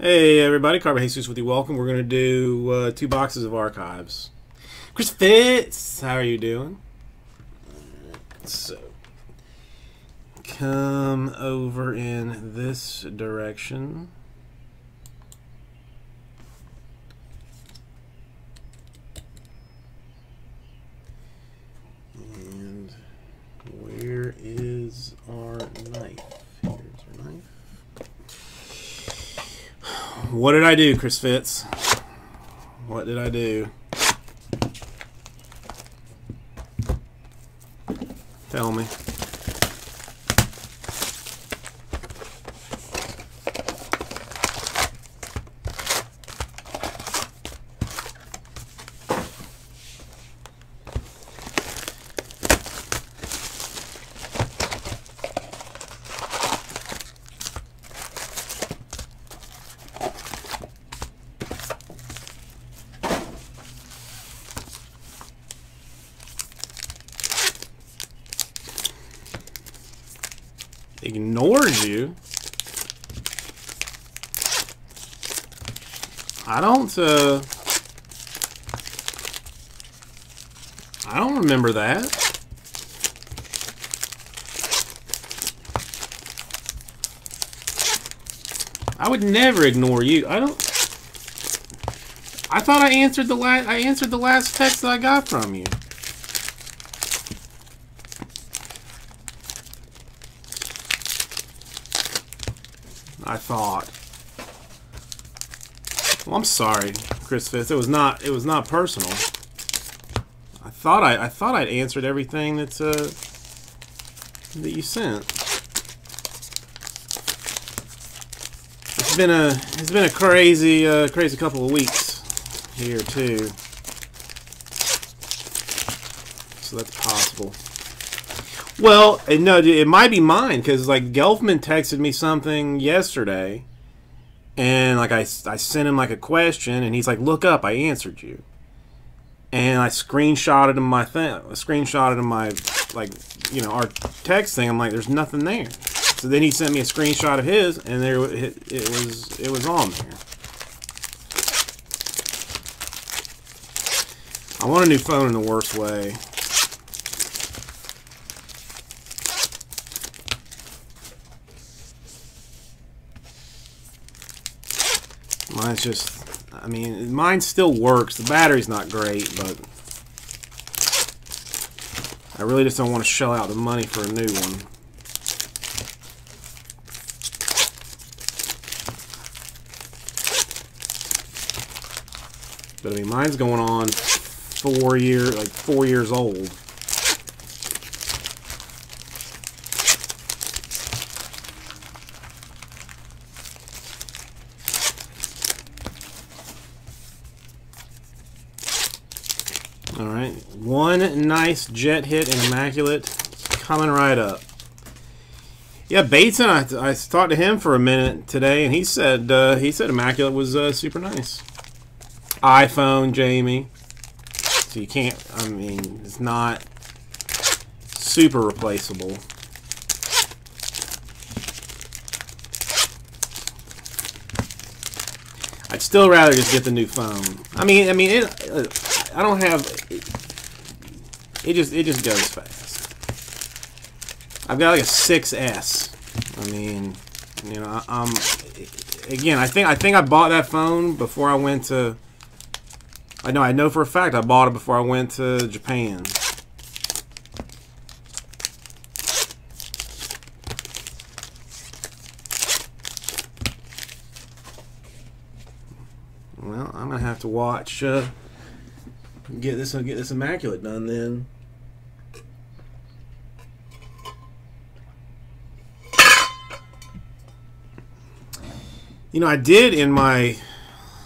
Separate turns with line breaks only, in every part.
Hey everybody, Carver Jesus with you. Welcome. We're going to do uh, two boxes of archives. Chris Fitz, how are you doing? So, come over in this direction. And where is our knife? Here's our knife. What did I do, Chris Fitz? What did I do? Tell me. Ignored you. I don't, uh... I don't remember that. I would never ignore you. I don't... I thought I answered the last I answered the last text that I got from you. I thought. Well, I'm sorry, Chris Fitz. It was not. It was not personal. I thought I. I thought I'd answered everything that's uh that you sent. It's been a. It's been a crazy, uh, crazy couple of weeks here too. So that's possible. Well, no, it might be mine because like Gelfman texted me something yesterday, and like I, I sent him like a question, and he's like, "Look up, I answered you," and I screenshotted him my thing, screenshotted him my like you know our text thing. I'm like, "There's nothing there." So then he sent me a screenshot of his, and there it, it was it was on there. I want a new phone in the worst way. Mine's just, I mean, mine still works. The battery's not great, but I really just don't want to shell out the money for a new one. But I mean, mine's going on four year, like four years old. All right, one nice jet hit and immaculate coming right up. Yeah, Bateson. I, I talked to him for a minute today, and he said uh, he said immaculate was uh, super nice. iPhone, Jamie. So you can't. I mean, it's not super replaceable. I'd still rather just get the new phone. I mean, I mean, it, uh, I don't have. It, it just it just goes fast. I've got like a 6S. I mean, you know, I, am again. I think I think I bought that phone before I went to. I know I know for a fact I bought it before I went to Japan. Well, I'm gonna have to watch. Uh, get this get this immaculate done then. You know, I did in my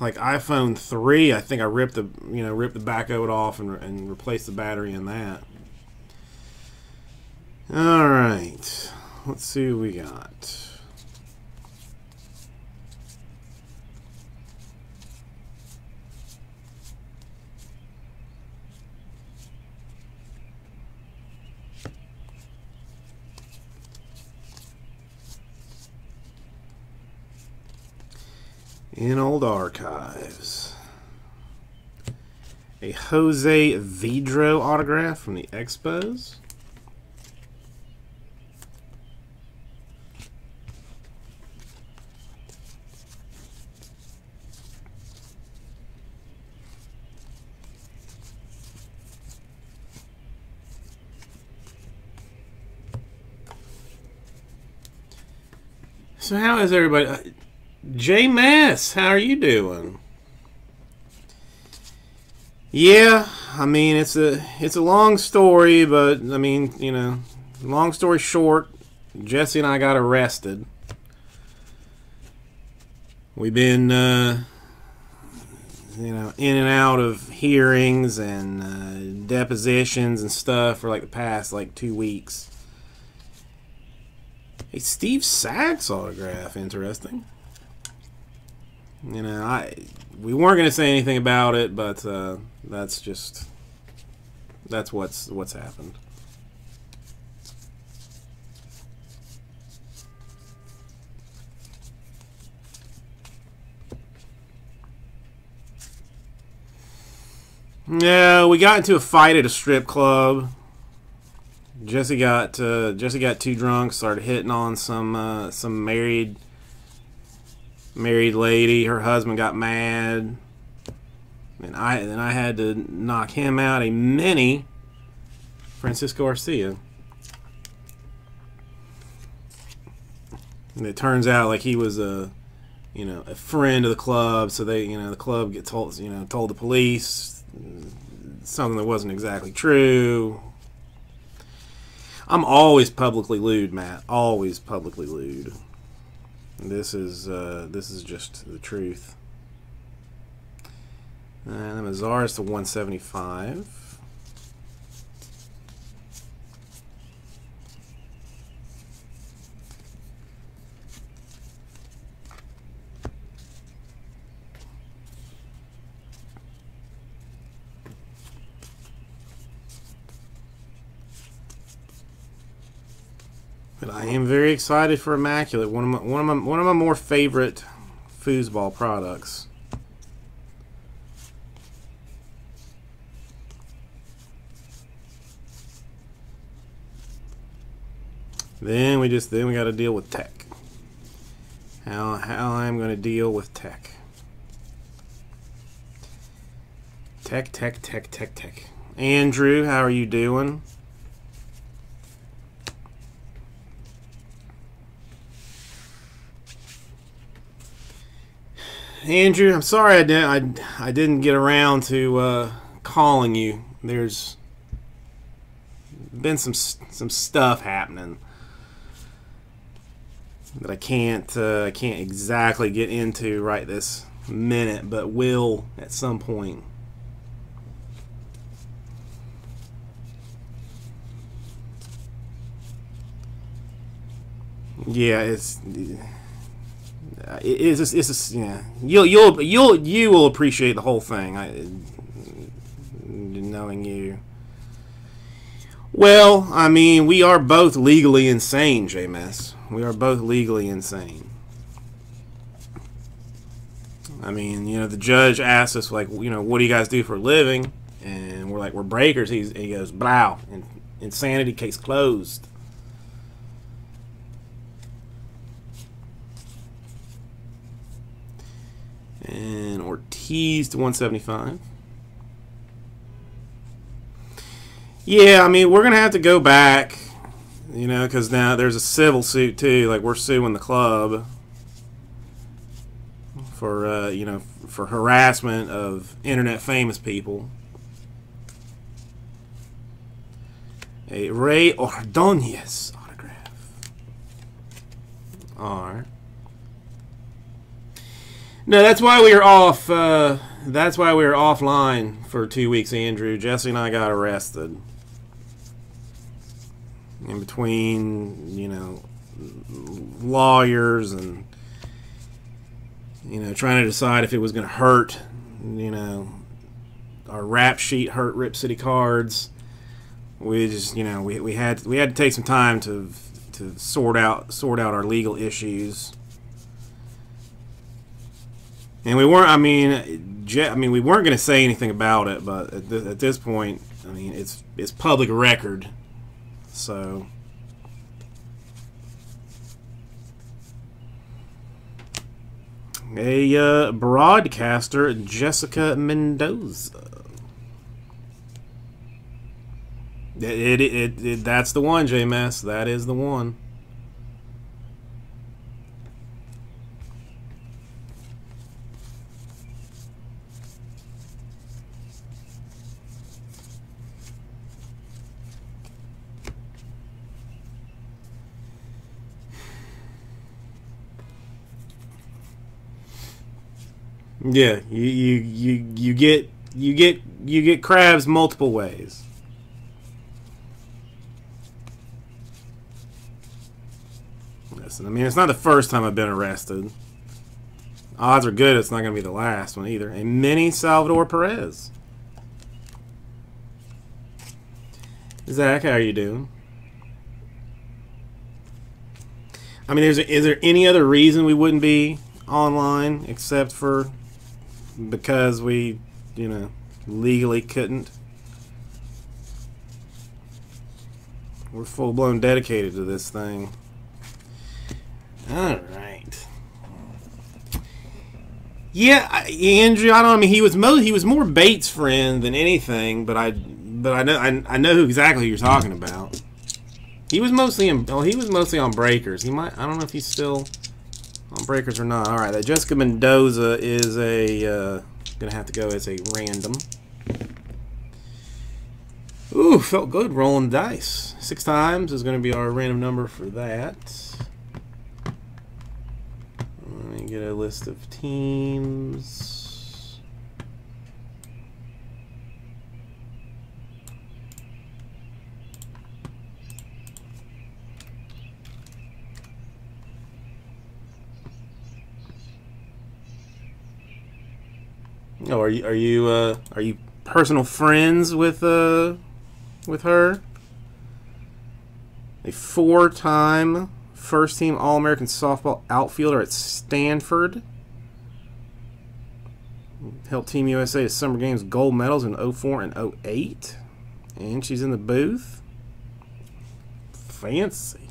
like iPhone 3, I think I ripped the, you know, ripped the back of it off and, and replaced the battery in that. All right. Let's see what we got. In old archives. A Jose Vidro autograph from the Expos. So how is everybody? J Mass, how are you doing? Yeah, I mean it's a it's a long story, but I mean you know, long story short, Jesse and I got arrested. We've been uh, you know in and out of hearings and uh, depositions and stuff for like the past like two weeks. A Steve Sax autograph, interesting. You know, I we weren't going to say anything about it, but uh, that's just that's what's what's happened. Yeah, we got into a fight at a strip club. Jesse got uh, Jesse got too drunk, started hitting on some uh, some married married lady. Her husband got mad, and I then I had to knock him out a mini Francisco Garcia. And it turns out like he was a you know a friend of the club, so they you know the club get told you know told the police something that wasn't exactly true I'm always publicly lewd, Matt. Always publicly lewd. This is uh, this is just the truth. And the Mazar is to 175. But I am very excited for Immaculate. One of my one of my one of my more favorite foosball products. Then we just then we got to deal with tech. How how I'm going to deal with tech. Tech tech tech tech tech. Andrew, how are you doing? Andrew, I'm sorry I didn't I, I didn't get around to uh, calling you. There's been some some stuff happening that I can't uh, I can't exactly get into right this minute, but will at some point. Yeah, it's Uh, it's just, it's just, yeah. You'll you'll you'll you will appreciate the whole thing. I, knowing you. Well, I mean, we are both legally insane, JMS. We are both legally insane. I mean, you know, the judge asked us, like, you know, what do you guys do for a living? And we're like, we're breakers. He's, he goes, blow. Insanity case closed. And Ortiz to 175. Yeah, I mean, we're going to have to go back, you know, because now there's a civil suit, too. Like, we're suing the club for, uh, you know, for harassment of internet famous people. A Rey Ordonez autograph. Right. No, that's why we were off. Uh, that's why we were offline for two weeks, Andrew. Jesse and I got arrested. In between, you know, lawyers and, you know, trying to decide if it was going to hurt, you know, our rap sheet hurt Rip City cards. We just, you know, we, we had we had to take some time to to sort out sort out our legal issues And we weren't. I mean, Je- I mean, we weren't going to say anything about it, but at, th- at this point, I mean, it's it's public record. So. A uh, broadcaster, Jessica Mendoza. It, it, it, it, that's the one, JMS. That is the one. Yeah, you, you you you get you get you get crabs multiple ways. Listen, I mean, it's not the first time I've been arrested. Odds are good it's not going to be the last one either. A mini Salvador Perez. Zach, how are you doing? I mean, is there, is there any other reason we wouldn't be online except for because we, you know, legally couldn't? We're full blown dedicated to this thing. All right. Yeah, I, Andrew. I don't. I mean, he was mo- he was more Bates' friend than anything, but I but I know I, I know exactly who you're talking about. He was mostly in. Oh, he was mostly on Breakers. He might. I don't know if he's still Breakers or not. All right, that Jessica Mendoza is a uh, gonna have to go as a random. Ooh, felt good rolling dice. Six times is to be our random number for that. Let me get a list of teams. Oh, are you are you uh, are you personal friends with uh with her? A four-time first team All American softball outfielder at Stanford. Helped Team USA to Summer Games gold medals in 04 and 08. And she's in the booth. Fancy.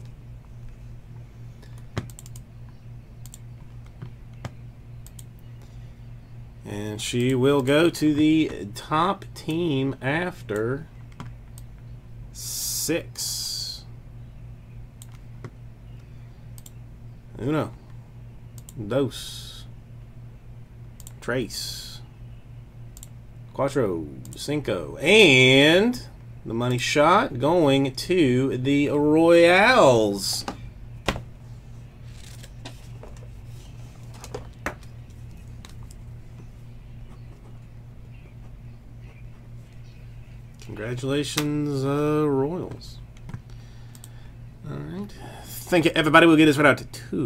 And she will go to the top team after six. Uno. Dos. Trace. Quattro. Cinco. And the money shot going to the Royals. Congratulations, uh, Royals. All right. Thank you, everybody. We'll get this right out to two.